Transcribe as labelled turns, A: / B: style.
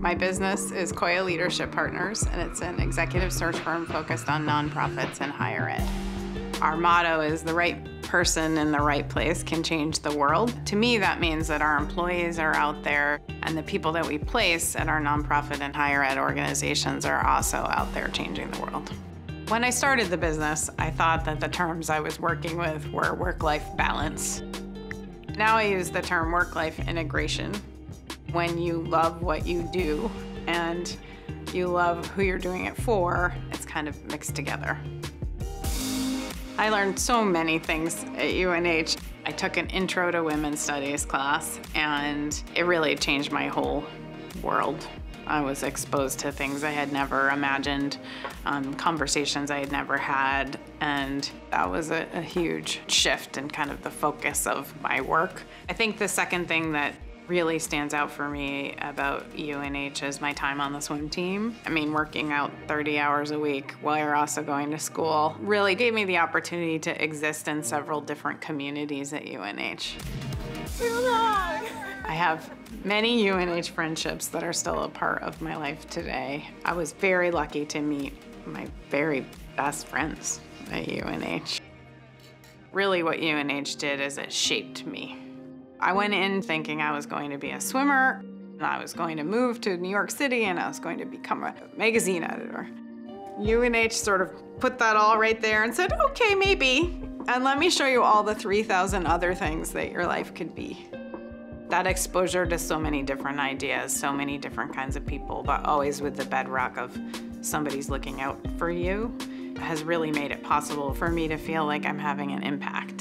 A: My business is Koya Leadership Partners, and it's an executive search firm focused on nonprofits and higher ed. Our motto is the right person in the right place can change the world. To me, that means that our employees are out there and the people that we place at our nonprofit and higher ed organizations are also out there changing the world. When I started the business, I thought that the terms I was working with were work-life balance. Now I use the term work-life integration when you love what you do and you love who you're doing it for, it's kind of mixed together. I learned so many things at UNH. I took an intro to women's studies class and it really changed my whole world. I was exposed to things I had never imagined, um, conversations I had never had, and that was a, a huge shift in kind of the focus of my work. I think the second thing that really stands out for me about UNH is my time on the swim team. I mean, working out 30 hours a week while you're also going to school really gave me the opportunity to exist in several different communities at UNH. I have many UNH friendships that are still a part of my life today. I was very lucky to meet my very best friends at UNH. Really what UNH did is it shaped me. I went in thinking I was going to be a swimmer, and I was going to move to New York City, and I was going to become a magazine editor. UNH sort of put that all right there and said, okay, maybe, and let me show you all the 3,000 other things that your life could be. That exposure to so many different ideas, so many different kinds of people, but always with the bedrock of somebody's looking out for you, has really made it possible for me to feel like I'm having an impact.